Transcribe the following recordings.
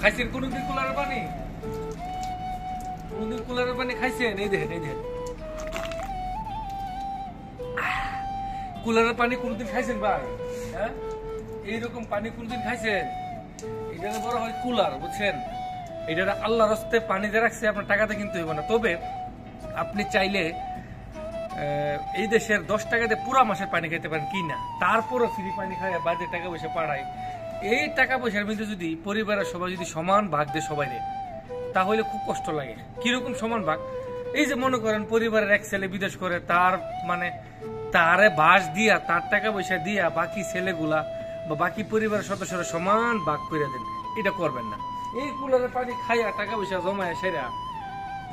খাইছেন কোনদিন কুলারের পানি? কোনদিন কুলারের পানি খাইছেন? এই দেখেন এই দেখেন। কুলারের পানি কোনদিন খাইছেন ভাই? হ্যাঁ? এইরকম পানি কোনদিন খাইছেন? এটা বড় হয় কুলার, বুঝছেন? এটা আল্লাহ রস্তে পানি দিয়ে রাখছে, আপনার টাকাতে কিনতে হইব না। তবে আপনি চাইলে এই দেশের দশ টাকাতে পুরা মাসের পানি খাইতে পারেন কি না? তারপরও ফ্রি পানি খায় বাজে টাকা পয়সা পাড়ায়। এই টাকা পয়সার মধ্যে যদি পরিবারের সবাই যদি সমান ভাগ দেয় সবাই তাহলে খুব কষ্ট লাগে। কীরকম সমান ভাগ? এই যে মনে করেন পরিবারের এক ছেলে বিদেশ করে, তার মানে তারে বাস দিয়া, তার টাকা পয়সা দিয়া বাকি ছেলেগুলা বা বাকি পরিবারের সদস্যরা সমান ভাগ করে দেন। এটা করবেন না। এই কুলারের পানি খাইয়া টাকা পয়সা জমায় সেরা।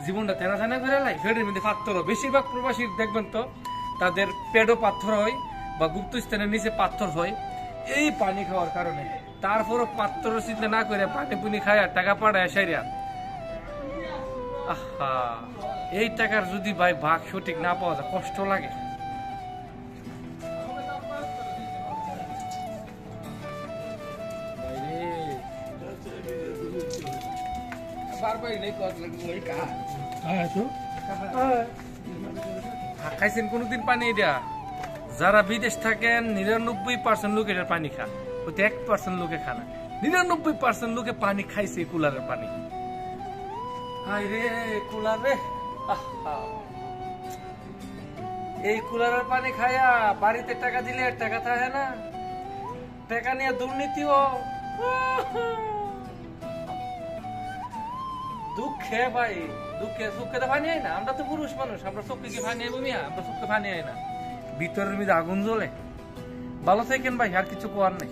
জীবনটা তেনা তেনা করে লাই ফেডের মধ্যে পাথর হয়। বেশিরভাগ প্রবাসী দেখবেন তো, তাদের পেটও পাথর হয় বা গুপ্ত স্থানের নিচে পাথর হয়। এই পানি খাওয়ার কারণে। তারপরও পাত্র চিন্তা না করে পানি পুনি খায় আর টাকা পাড়ায় সাইরা আহা, এই টাকার যদি ভাই ভাগ সঠিক না পাওয়া যায়, কষ্ট লাগে। খাইছেন কোনদিন পানি এটা যারা বিদেশ থাকেন নিরানব্বই পার্সেন্ট লোক এটার পানি খান ওইটা এক পার্সেন্ট লোকে খানা নিরানব্বই পার্সেন্ট লোকে পানি খাইছে এই কুলারের পানি। হাই রে কুলার। রে আহা। এই কুলারের পানি খায়া বাড়িতে টাকা দিলে টাকা থাকে না। টাকা নিয়ে দুর্নীতিও। দুঃখে ভাই, দুঃখে, সুখে তো পানি না। আমরা তো পুরুষ মানুষ, আমরা চোখে কি পানি আইব আমরা চোখে পানি না। ভিতরের মধ্যে আগুন জ্বলে। ভালো থাকেন ভাই, আর কিছু কোয়ার নেই।